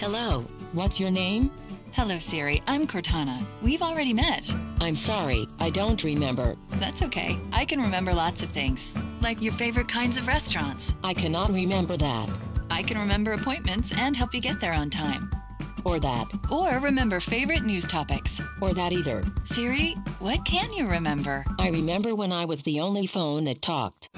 Hello, what's your name? Hello, Siri. I'm Cortana. We've already met. I'm sorry, I don't remember. That's okay. I can remember lots of things, like your favorite kinds of restaurants. I cannot remember that. I can remember appointments and help you get there on time. Or that. Or remember favorite news topics. Or that either. Siri, what can you remember? I remember when I was the only phone that talked.